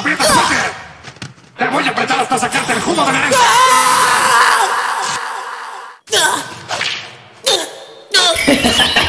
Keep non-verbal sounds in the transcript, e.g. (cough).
¡Aprieta fuerte! ¡Te voy a apretar hasta sacarte el jugo de naranja! (laughs) ¡Ah!